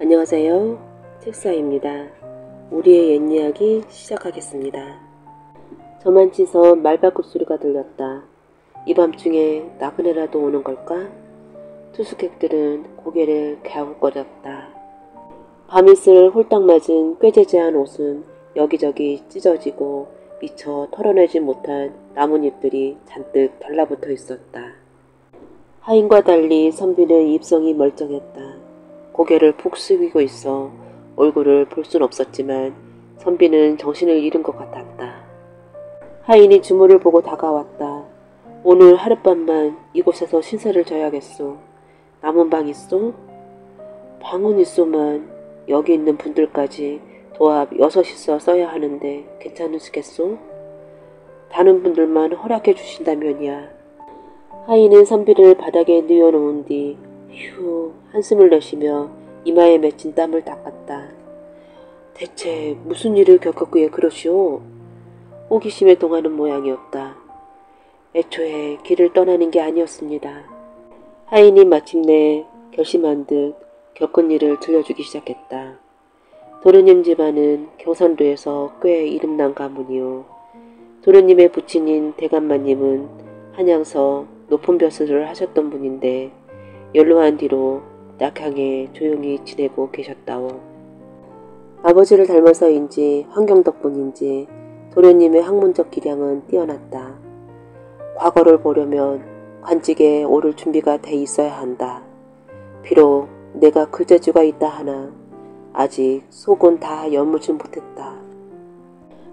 안녕하세요. 책사입니다. 우리의 옛 이야기 시작하겠습니다. 저만치서 말발굽 소리가 들렸다. 이 밤중에 나그네라도 오는 걸까? 투숙객들은 고개를 갸웃거렸다. 밤이슬 홀딱 맞은 꾀재재한 옷은 여기저기 찢어지고 미처 털어내지 못한 나뭇잎들이 잔뜩 달라붙어 있었다. 하인과 달리 선비는 입성이 멀쩡했다. 고개를 푹 숙이고 있어 얼굴을 볼 순 없었지만 선비는 정신을 잃은 것 같았다. 하인이 주모를 보고 다가왔다. 오늘 하룻밤만 이곳에서 신세를 져야겠소. 남은 방 있소? 방은 있소만 여기 있는 분들까지 도합 여섯이서 써야 하는데 괜찮으시겠소? 다른 분들만 허락해 주신다면이야. 하인은 선비를 바닥에 누워놓은 뒤 휴 한숨을 내쉬며 이마에 맺힌 땀을 닦았다. 대체 무슨 일을 겪었기에 그러시오? 호기심에 동하는 모양이었다. 애초에 길을 떠나는 게 아니었습니다. 하인이 마침내 결심한 듯 겪은 일을 들려주기 시작했다. 도련님 집안은 경산도에서 꽤 이름난 가문이요. 도련님의 부친인 대감마님은 한양서 높은 벼슬을 하셨던 분인데 연로한 뒤로 낙향에 조용히 지내고 계셨다오. 아버지를 닮아서인지 환경 덕분인지 도련님의 학문적 기량은 뛰어났다. 과거를 보려면 관직에 오를 준비가 돼 있어야 한다. 비록 내가 그 재주가 있다 하나 아직 속은 다 여무지 못했다.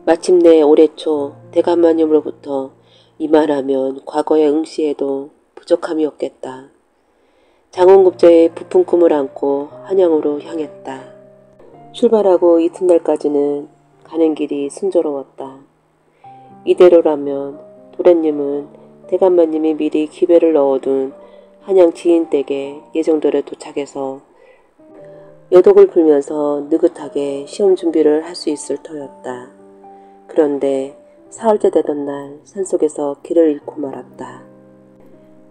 마침내 올해 초 대감마님으로부터 이만하면 과거의 응시에도 부족함이 없겠다. 장원급제의 부푼 꿈을 안고 한양으로 향했다. 출발하고 이튿날까지는 가는 길이 순조로웠다. 이대로라면 도련님은 대감마님이 미리 기배를 넣어둔 한양 지인 댁에 예정대로 도착해서 여독을 불면서 느긋하게 시험 준비를 할 수 있을 터였다. 그런데 사흘째 되던 날 산속에서 길을 잃고 말았다.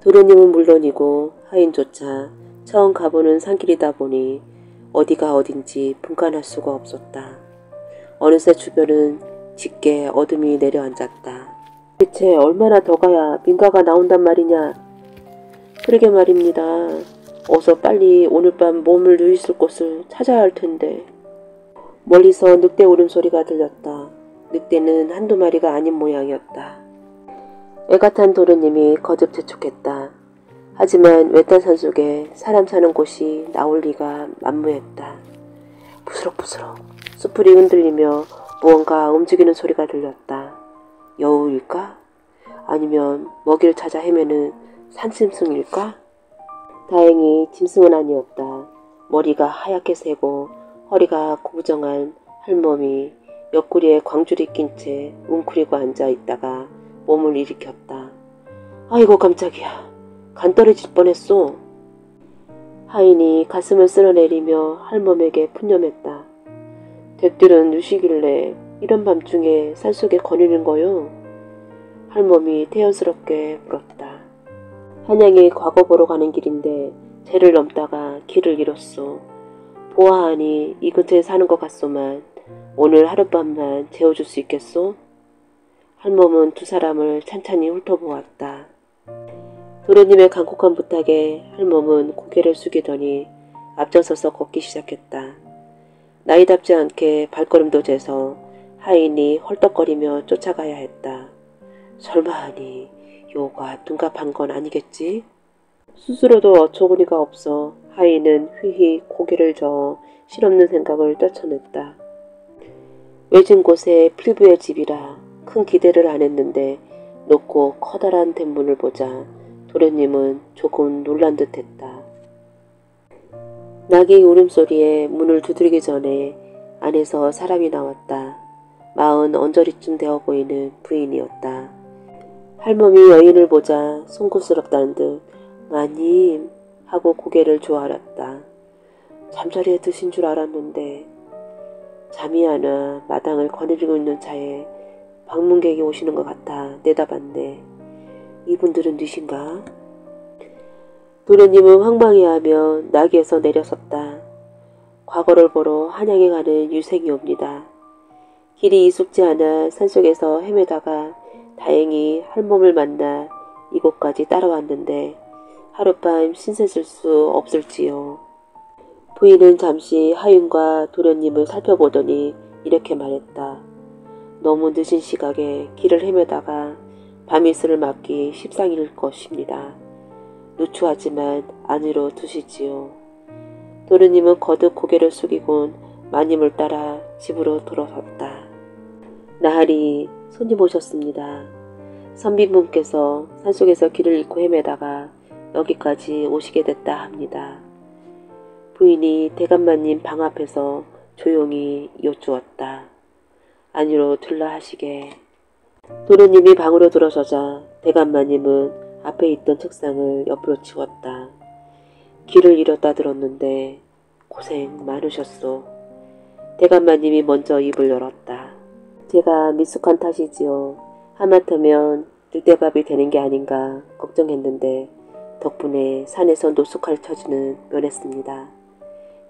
도련님은 물론이고 하인조차 처음 가보는 산길이다 보니 어디가 어딘지 분간할 수가 없었다. 어느새 주변은 짙게 어둠이 내려앉았다. 대체 얼마나 더 가야 민가가 나온단 말이냐? 그러게 말입니다. 어서 빨리 오늘 밤 몸을 누이실 곳을 찾아야 할 텐데. 멀리서 늑대 울음소리가 들렸다. 늑대는 한두 마리가 아닌 모양이었다. 애가탄 도련님이 거듭 재촉했다. 하지만 외딴 산속에 사람 사는 곳이 나올 리가 만무했다. 부스럭부스럭 수풀이 흔들리며 무언가 움직이는 소리가 들렸다. 여우일까? 아니면 먹이를 찾아 헤매는 산짐승일까? 다행히 짐승은 아니었다. 머리가 하얗게 새고 허리가 고정한 할멈이 옆구리에 광줄이 낀 채 웅크리고 앉아 있다가 몸을 일으켰다. 아이고 깜짝이야. 간 떨어질 뻔했소. 하인이 가슴을 쓸어내리며 할멈에게 푸념했다. 댁들은 누시길래 이런 밤중에 산속에 거니는 거요? 할멈이 태연스럽게 물었다. 한양에 과거 보러 가는 길인데 죄를 넘다가 길을 잃었소. 보아하니 이 근처에 사는 것 같소만 오늘 하룻밤만 재워줄 수 있겠소? 할멈은 두 사람을 찬찬히 훑어보았다. 도련님의 간곡한 부탁에 할멈은 고개를 숙이더니 앞장서서 걷기 시작했다. 나이답지 않게 발걸음도 재서 하인이 헐떡거리며 쫓아가야 했다. 설마하니 요가 둔갑한 건 아니겠지? 스스로도 어처구니가 없어 하인은 휘휘 고개를 저어 실없는 생각을 떨쳐냈다. 외진 곳에 필부의 집이라 큰 기대를 안 했는데 높고 커다란 대문을 보자 도련님은 조금 놀란 듯 했다. 낙이 울음소리에 문을 두드리기 전에 안에서 사람이 나왔다. 마흔 언저리쯤 되어 보이는 부인이었다. 할멈이 여인을 보자 송구스럽다는 듯 마님 하고 고개를 조아렸다. 잠자리에 드신 줄 알았는데 잠이 안 와 마당을 거느리고 있는 차에 방문객이 오시는 것 같아 내다봤네. 이분들은 누신가? 도련님은 황망해하며 나귀에서 내려섰다. 과거를 보러 한양에 가는 유생이 옵니다. 길이 익숙지 않아 산속에서 헤매다가 다행히 할멈을 만나 이곳까지 따라왔는데 하룻밤 신세질 수 없을지요. 부인은 잠시 하윤과 도련님을 살펴보더니 이렇게 말했다. 너무 늦은 시각에 길을 헤매다가 밤이슬을 맞기 십상일 것입니다. 누추하지만 안으로 두시지요. 도련님은 거듭 고개를 숙이곤 마님을 따라 집으로 돌아섰다. 나하리 손님 오셨습니다. 선비분께서 산속에서 길을 잃고 헤매다가 여기까지 오시게 됐다 합니다. 부인이 대감마님 방 앞에서 조용히 여쭈었다. 안으로 들라 하시게. 도련님이 방으로 들어서자 대감마님은 앞에 있던 책상을 옆으로 치웠다. 길을 잃었다 들었는데 고생 많으셨소. 대감마님이 먼저 입을 열었다. 제가 미숙한 탓이지요. 하마터면 늑대밥이 되는 게 아닌가 걱정했는데 덕분에 산에서 노숙할 처지는 면했습니다.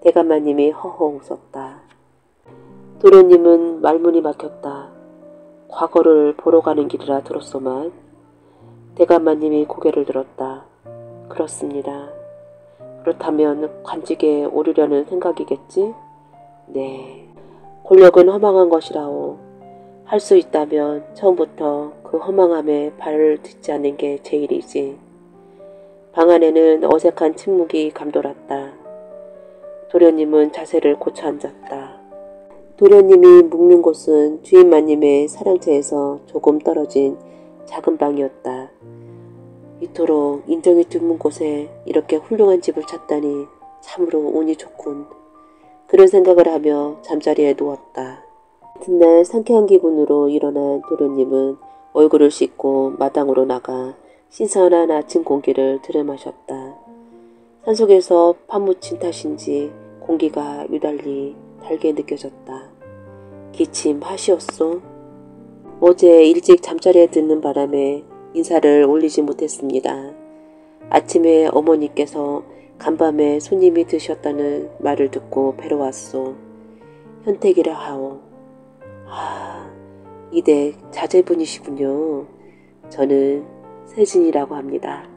대감마님이 허허 웃었다. 도련님은 말문이 막혔다. 과거를 보러 가는 길이라 들었소만. 대감마님이 고개를 들었다. 그렇습니다. 그렇다면 관직에 오르려는 생각이겠지? 네. 권력은 허망한 것이라오. 할 수 있다면 처음부터 그 허망함에 발을 딛지 않는 게 제일이지. 방 안에는 어색한 침묵이 감돌았다. 도련님은 자세를 고쳐 앉았다. 도련님이 묵는 곳은 주인마님의 사랑채에서 조금 떨어진 작은 방이었다. 이토록 인정이 드문 곳에 이렇게 훌륭한 집을 찾다니 참으로 운이 좋군. 그런 생각을 하며 잠자리에 누웠다. 이튿날 상쾌한 기분으로 일어난 도련님은 얼굴을 씻고 마당으로 나가 신선한 아침 공기를 들여마셨다. 산속에서 파묻힌 탓인지 공기가 유달리 달게 느껴졌다. 기침 하시었소? 어제 일찍 잠자리에 드는 바람에 인사를 올리지 못했습니다. 아침에 어머니께서 간밤에 손님이 드셨다는 말을 듣고 뵈러 왔소. 현택이라 하오. 아, 이댁 자제분이시군요. 저는 세진이라고 합니다.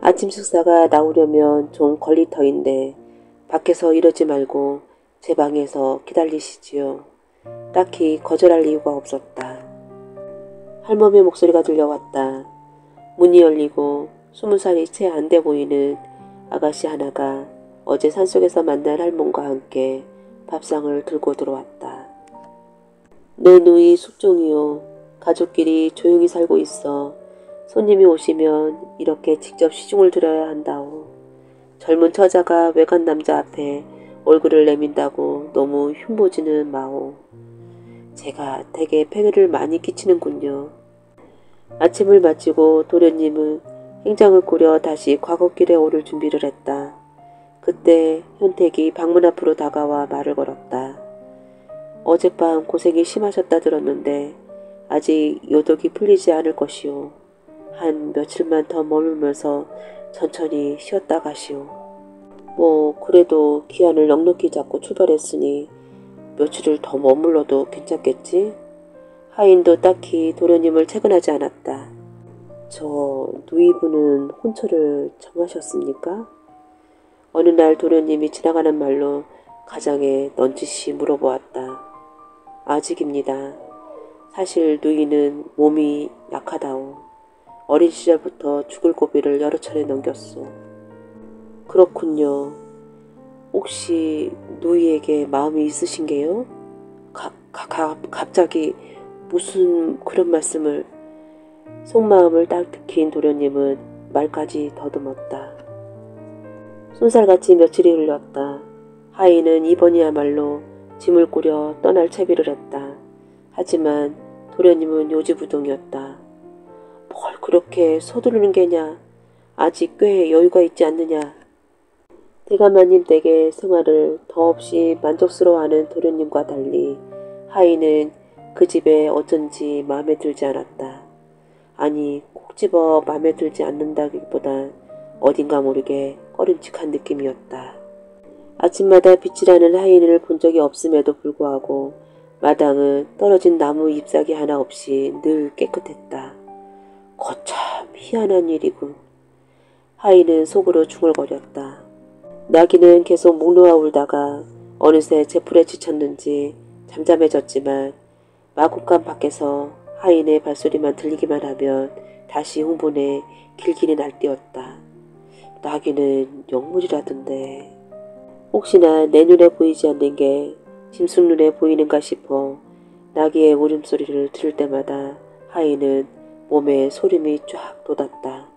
아침 식사가 나오려면 좀 걸릴 터인데 밖에서 이러지 말고 제 방에서 기다리시지요. 딱히 거절할 이유가 없었다. 할머니 목소리가 들려왔다. 문이 열리고 스무 살이 채 안 돼 보이는 아가씨 하나가 어제 산속에서 만난 할멈과 함께 밥상을 들고 들어왔다. 내 누이 숙종이요. 가족끼리 조용히 살고 있어. 손님이 오시면 이렇게 직접 시중을 드려야 한다오. 젊은 처자가 외간 남자 앞에 얼굴을 내민다고 너무 흉보지는 마오. 제가 되게 폐회를 많이 끼치는군요. 아침을 마치고 도련님은 행장을 꾸려 다시 과거길에 오를 준비를 했다. 그때 현택이 방문 앞으로 다가와 말을 걸었다. 어젯밤 고생이 심하셨다 들었는데 아직 요독이 풀리지 않을 것이오. 한 며칠만 더 머물면서 천천히 쉬었다 가시오. 뭐 그래도 기한을 넉넉히 잡고 출발했으니 며칠을 더 머물러도 괜찮겠지? 하인도 딱히 도련님을 채근하지 않았다. 저 누이분은 혼처를 정하셨습니까? 어느 날 도련님이 지나가는 말로 가장에 넌지시 물어보았다. 아직입니다. 사실 누이는 몸이 약하다오. 어린 시절부터 죽을 고비를 여러 차례 넘겼소. 그렇군요. 혹시 누이에게 마음이 있으신 게요? 가, 가, 가, 갑자기 무슨 그런 말씀을 속마음을 딱 듣긴 도련님은 말까지 더듬었다. 손살같이 며칠이 흘렀다. 하인은 이번이야말로 짐을 꾸려 떠날 채비를 했다. 하지만 도련님은 요지부동이었다. 뭘 그렇게 서두르는 게냐? 아직 꽤 여유가 있지 않느냐? 대감마님 댁의 생활을 더없이 만족스러워하는 도련님과 달리 하인은 그 집에 어쩐지 마음에 들지 않았다. 아니 콕 집어 마음에 들지 않는다기보단 어딘가 모르게 꺼림칙한 느낌이었다. 아침마다 빛이라는 하인을 본 적이 없음에도 불구하고 마당은 떨어진 나무 잎사귀 하나 없이 늘 깨끗했다. 거참 희한한 일이군. 하인은 속으로 중얼거렸다. 나기는 계속 목 놓아 울다가 어느새 제풀에 지쳤는지 잠잠해졌지만 마구간 밖에서 하인의 발소리만 들리기만 하면 다시 흥분해 길길이 날뛰었다. 나기는 영물이라던데. 혹시나 내 눈에 보이지 않는 게 짐승 눈에 보이는가 싶어 나기의 울음소리를 들을 때마다 하인은 몸에 소름이 쫙 돋았다.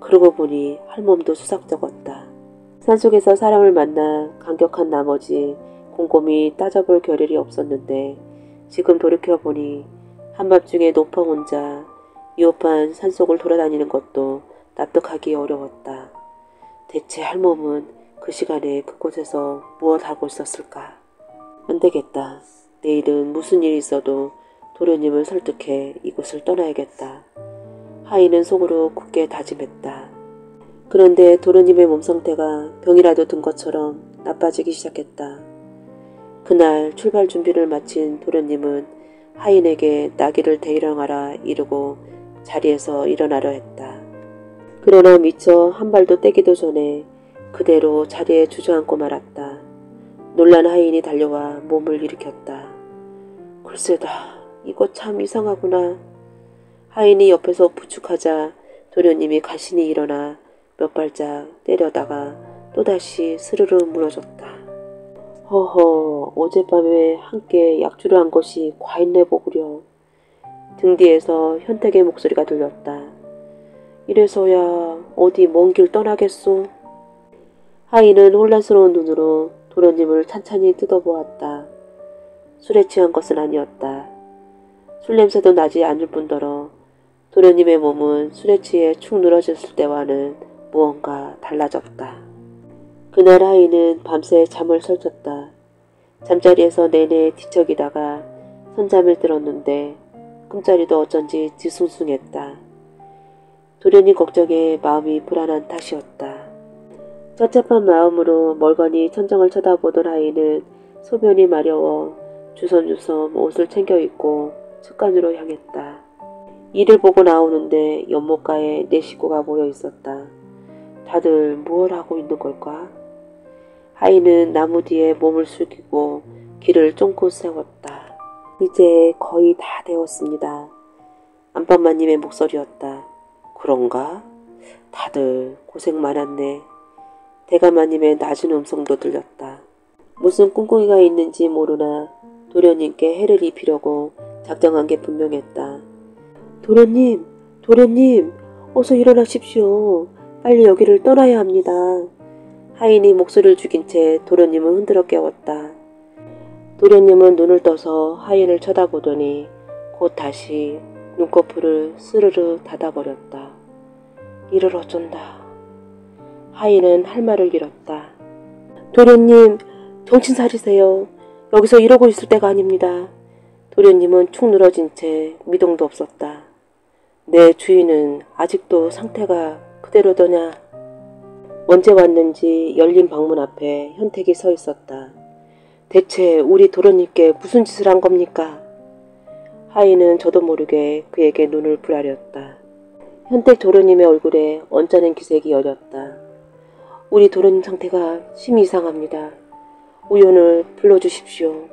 그러고 보니 할멈도 수삭 적었다. 산속에서 사람을 만나 감격한 나머지 곰곰이 따져볼 겨를이 없었는데 지금 돌이켜보니 한밤중에 노파 혼자 위험한 산속을 돌아다니는 것도 납득하기 어려웠다. 대체 할멈은 그 시간에 그곳에서 무엇 하고 있었을까? 안 되겠다. 내일은 무슨 일이 있어도 도련님을 설득해 이곳을 떠나야겠다. 하인은 속으로 굳게 다짐했다. 그런데 도련님의 몸 상태가 병이라도 든 것처럼 나빠지기 시작했다. 그날 출발 준비를 마친 도련님은 하인에게 나귀를 대령하라 이르고 자리에서 일어나려 했다. 그러나 미처 한 발도 떼기도 전에 그대로 자리에 주저앉고 말았다. 놀란 하인이 달려와 몸을 일으켰다. 글쎄다, 이거 참 이상하구나. 하인이 옆에서 부축하자 도련님이 가신히 일어나 몇 발짝 때려다가 또다시 스르르 무너졌다. 허허, 어젯밤에 함께 약주를 한 것이 과했네 보구려. 등 뒤에서 현택의 목소리가 들렸다. 이래서야 어디 먼 길 떠나겠소? 하인은 혼란스러운 눈으로 도련님을 찬찬히 뜯어보았다. 술에 취한 것은 아니었다. 술 냄새도 나지 않을 뿐더러 도련님의 몸은 술에 취해 축 늘어졌을 때와는 무언가 달라졌다. 그날 하인은 밤새 잠을 설쳤다. 잠자리에서 내내 뒤척이다가 손잠을 들었는데 꿈자리도 어쩐지 뒤숭숭했다. 도련님 걱정에 마음이 불안한 탓이었다. 쩌잡한 마음으로 멀거니 천정을 쳐다보던 하인은 소변이 마려워 주섬주섬 옷을 챙겨 입고 습관으로 향했다. 이를 보고 나오는데 연못가에 네 식구가 모여 있었다. 다들 무엇 하고 있는 걸까? 하인은 나무 뒤에 몸을 숙이고 길을 쫑긋 세웠다. 이제 거의 다 되었습니다. 안방마님의 목소리였다. 그런가? 다들 고생 많았네. 대감마님의 낮은 음성도 들렸다. 무슨 꿍꿍이가 있는지 모르나 도련님께 해를 입히려고 작정한 게 분명했다. 도련님, 도련님, 어서 일어나십시오. 빨리 여기를 떠나야 합니다. 하인이 목소리를 죽인 채 도련님을 흔들어 깨웠다. 도련님은 눈을 떠서 하인을 쳐다보더니 곧 다시 눈꺼풀을 스르르 닫아버렸다. 이를 어쩐다. 하인은 할 말을 잃었다. 도련님, 정신 차리세요. 여기서 이러고 있을 때가 아닙니다. 도련님은 축 늘어진 채 미동도 없었다. 내 주인은 아직도 상태가 그대로더냐. 언제 왔는지 열린 방문 앞에 현택이 서 있었다. 대체 우리 도련님께 무슨 짓을 한 겁니까? 하인은 저도 모르게 그에게 눈을 부라렸다. 현택 도련님의 얼굴에 언짢은 기색이 여렸다. 우리 도련님 상태가 심히 이상합니다. 우연을 불러주십시오.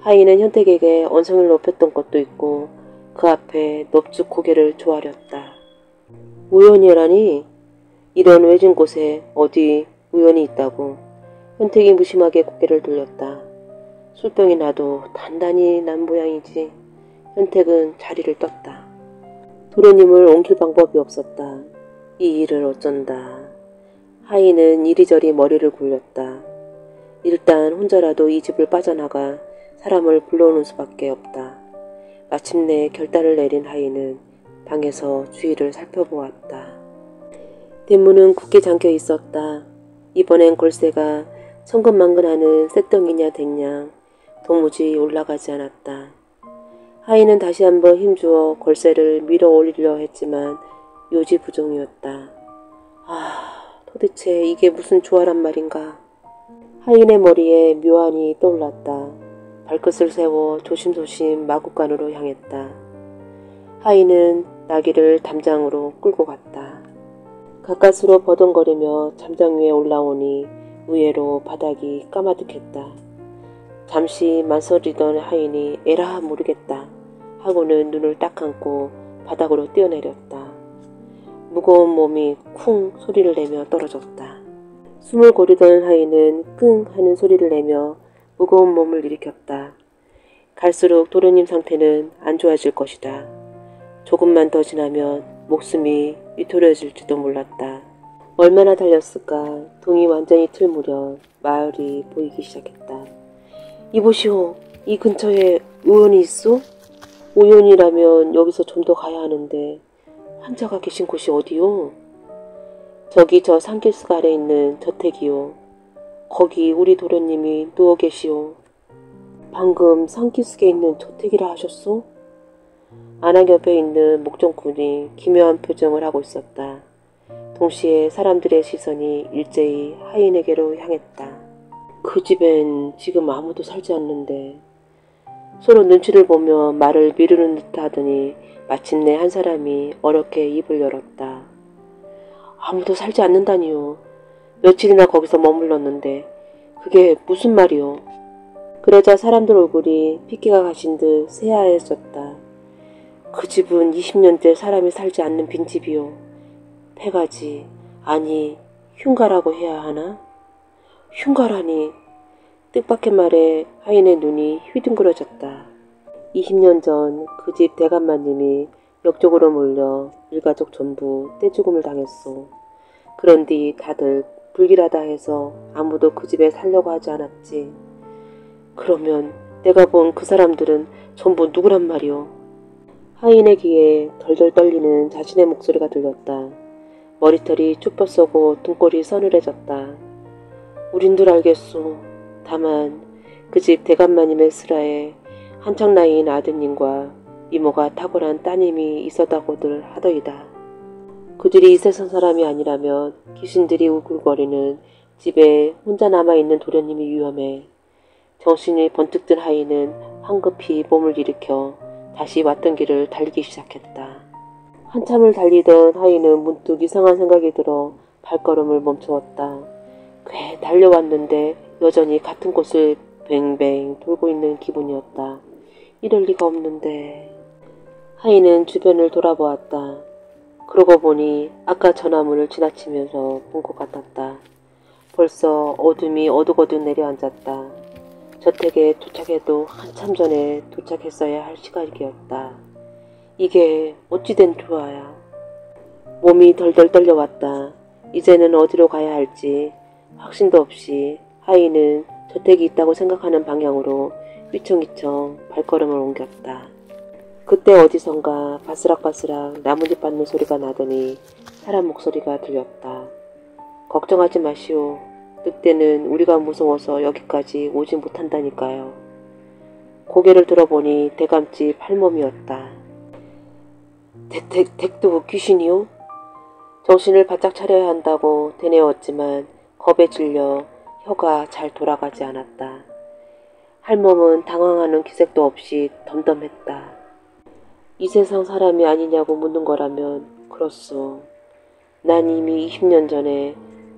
하인은 현택에게 언성을 높였던 것도 있고 그 앞에 넙죽 고개를 조아렸다. 우연이라니? 이런 외진 곳에 어디 우연이 있다고 현택이 무심하게 고개를 돌렸다. 술병이 나도 단단히 난 모양이지. 현택은 자리를 떴다. 도련님을 옮길 방법이 없었다. 이 일을 어쩐다. 하인은 이리저리 머리를 굴렸다. 일단 혼자라도 이 집을 빠져나가 사람을 불러오는 수밖에 없다. 마침내 결단을 내린 하인은 방에서 주위를 살펴보았다. 대문은 굳게 잠겨 있었다. 이번엔 골세가 천근만근하는 쇳덩이냐 됐냐 도무지 올라가지 않았다. 하인은 다시 한번 힘주어 걸쇠를 밀어 올리려 했지만 요지부종이었다. 아, 도대체 이게 무슨 조화란 말인가. 하인의 머리에 묘안이 떠올랐다. 발끝을 세워 조심조심 마구간으로 향했다. 하인은 나귀를 담장으로 끌고 갔다. 가까스로 버둥거리며 잠장 위에 올라오니 의외로 바닥이 까마득했다. 잠시 만서리던 하인이 에라 모르겠다 하고는 눈을 딱 감고 바닥으로 뛰어내렸다. 무거운 몸이 쿵 소리를 내며 떨어졌다. 숨을 고르던 하인은 끙 하는 소리를 내며 무거운 몸을 일으켰다. 갈수록 도련님 상태는 안 좋아질 것이다. 조금만 더 지나면 목숨이 위토려질지도 몰랐다. 얼마나 달렸을까 동이 완전히 틀 무렵 마을이 보이기 시작했다. 이보시오, 이 근처에 의원이 있어? 의원이라면 여기서 좀 더 가야 하는데 환자가 계신 곳이 어디요? 저기 저 산길스 아래 있는 저택이요. 거기 우리 도련님이 누워 계시오. 방금 산길스에 있는 저택이라 하셨소? 안악 옆에 있는 목종꾼이 기묘한 표정을 하고 있었다. 동시에 사람들의 시선이 일제히 하인에게로 향했다. 그 집엔 지금 아무도 살지 않는데 서로 눈치를 보며 말을 미루는 듯 하더니 마침내 한 사람이 어렵게 입을 열었다. 아무도 살지 않는다니요. 며칠이나 거기서 머물렀는데 그게 무슨 말이오? 그러자 사람들 얼굴이 피기가 가신 듯 새하얘졌다. 그 집은 20년째 사람이 살지 않는 빈집이요. 폐가지, 아니 흉가라고 해야 하나? 흉가라니 뜻밖의 말에 하인의 눈이 휘둥그러졌다. 20년 전 그 집 대감마님이 역적으로 몰려 일가족 전부 떼죽음을 당했소. 그런 뒤 다들 불길하다 해서 아무도 그 집에 살려고 하지 않았지. 그러면 내가 본 그 사람들은 전부 누구란 말이오. 하인의 귀에 덜덜 떨리는 자신의 목소리가 들렸다. 머리털이 쭉 뻗어고 등골이 서늘해졌다. 우린 들 알겠소. 다만 그 집 대감마님의 슬하에 한창 나이인 아드님과 이모가 탁월한 따님이 있었다고들 하더이다. 그들이 이 세상 사람이 아니라면 귀신들이 우글거리는 집에 혼자 남아있는 도련님이 위험해 정신이 번뜩 든 하인은 황급히 몸을 일으켜 다시 왔던 길을 달리기 시작했다. 한참을 달리던 하인은 문득 이상한 생각이 들어 발걸음을 멈추었다. 꽤 달려왔는데 여전히 같은 곳을 뱅뱅 돌고 있는 기분이었다. 이럴 리가 없는데. 하인은 주변을 돌아보았다. 그러고 보니 아까 저 나무를 지나치면서 본 것 같았다. 벌써 어둠이 어둑어둑 내려앉았다. 저택에 도착해도 한참 전에 도착했어야 할 시간이었다. 이게 어찌된 조화야. 몸이 덜덜 떨려왔다. 이제는 어디로 가야 할지 확신도 없이 하인은 저택이 있다고 생각하는 방향으로 휘청휘청 발걸음을 옮겼다. 그때 어디선가 바스락바스락 나뭇잎 밟는 소리가 나더니 사람 목소리가 들렸다. 걱정하지 마시오. 늑대는 우리가 무서워서 여기까지 오지 못한다니까요. 고개를 들어보니 대감집 할멈이었다. 대, 대, 댁도 귀신이요? 정신을 바짝 차려야 한다고 되뇌었지만 겁에 질려 혀가 잘 돌아가지 않았다. 할멈은 당황하는 기색도 없이 덤덤했다. 이 세상 사람이 아니냐고 묻는 거라면 그렇소. 난 이미 20년 전에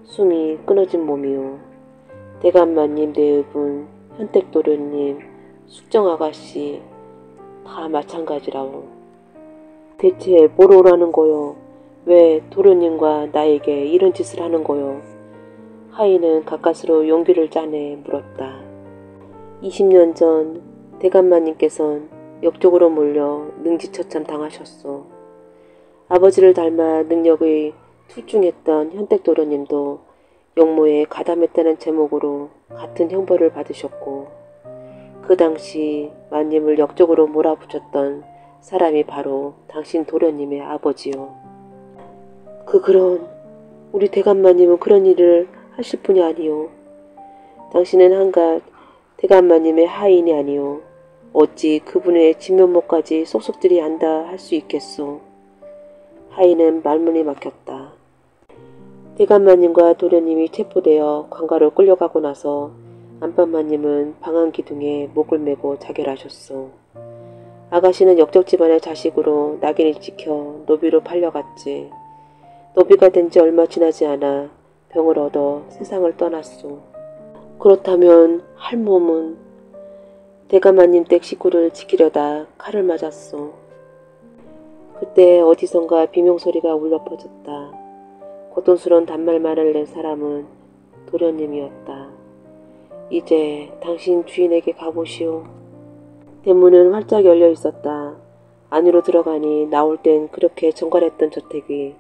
숨이 끊어진 몸이오. 대감마님, 내읍은, 현택도련님, 숙정아가씨 다 마찬가지라오. 대체 뭘 오라는 거요? 왜 도련님과 나에게 이런 짓을 하는 거요? 하인은 가까스로 용기를 짜내 물었다. 20년 전 대감마님께선 역적으로 몰려 능지처참 당하셨소. 아버지를 닮아 능력의 출중했던 현택도련님도 영모에 가담했다는 제목으로 같은 형벌을 받으셨고 그 당시 마님을 역적으로 몰아붙였던 사람이 바로 당신 도련님의 아버지요. 그 그런 우리 대감마님은 그런 일을 하실 분이 아니오. 당신은 한갓 대감마님의 하인이 아니오. 어찌 그분의 진면목까지 속속들이 안다 할 수 있겠소. 하인은 말문이 막혔다. 대감마님과 도련님이 체포되어 관가로 끌려가고 나서 안방마님은 방안 기둥에 목을 메고 자결하셨소. 아가씨는 역적 집안의 자식으로 낙인이 찍혀 노비로 팔려갔지. 노비가 된 지 얼마 지나지 않아 병을 얻어 세상을 떠났소. 그렇다면 할몸은 대감마님 댁 식구를 지키려다 칼을 맞았소. 그때 어디선가 비명소리가 울려 퍼졌다. 고통스러운 단말만을 낸 사람은 도련님이었다. 이제 당신 주인에게 가보시오. 대문은 활짝 열려 있었다. 안으로 들어가니 나올 땐 그렇게 정갈했던 저택이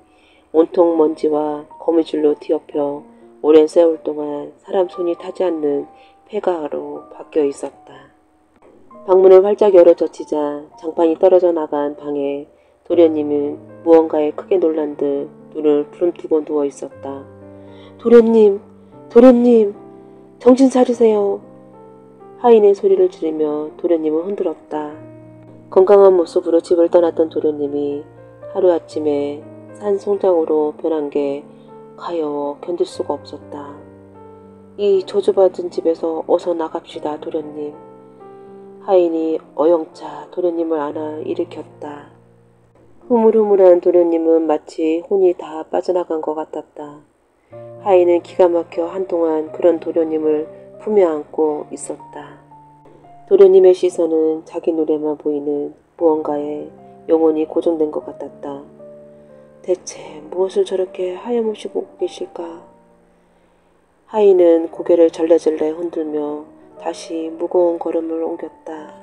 온통 먼지와 거미줄로 뒤엎여 오랜 세월 동안 사람 손이 타지 않는 폐가로 바뀌어 있었다. 방문을 활짝 열어 젖히자 장판이 떨어져 나간 방에 도련님은 무언가에 크게 놀란 듯 눈을 부름뜨고 누워 있었다. 도련님, 도련님, 정신 차리세요. 하인의 소리를 지르며 도련님은 흔들었다. 건강한 모습으로 집을 떠났던 도련님이 하루아침에 산 송장으로 변한 게 가여워 견딜 수가 없었다. 이 저주받은 집에서 어서 나갑시다, 도련님. 하인이 어영차 도련님을 안아 일으켰다. 흐물흐물한 도련님은 마치 혼이 다 빠져나간 것 같았다. 하인은 기가 막혀 한동안 그런 도련님을 품에 안고 있었다. 도련님의 시선은 자기 눈에만 보이는 무언가에 영혼이 고정된 것 같았다. 대체 무엇을 저렇게 하염없이 보고 계실까? 하인은 고개를 절레절레 흔들며 다시 무거운 걸음을 옮겼다.